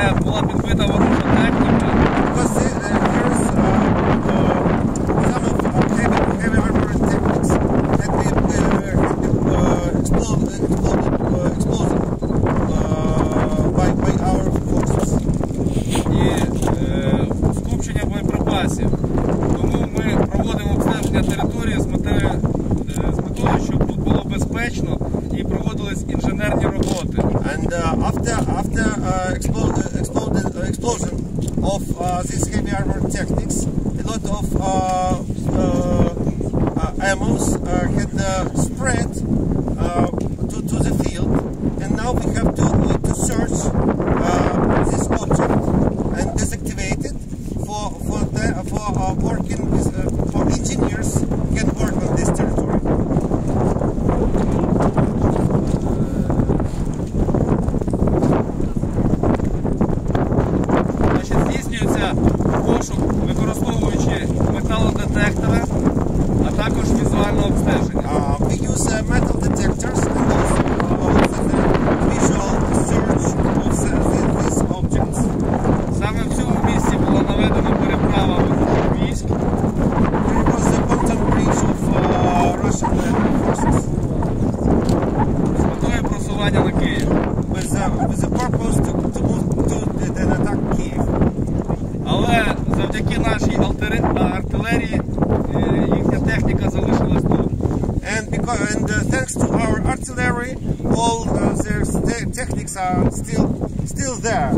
де була підбита ворожа техніка. Uh, uh, uh, uh, uh, uh, uh, uh, е. Тому ми проводимо обстеження території з метою, е, з метою, щоб тут було безпечно і проводились інженерні роботи. And uh, after after uh, uh, uh, of uh, these heavy armor techniques, a lot of просування на Київ. with, uh, with the purpose to, to move to the, the attack Kiev. Але завдяки нашій алтери- артилерії е, їхня техніка залишилась тут. And because and uh, thanks to our artillery, all uh, their te- techniques are still still there.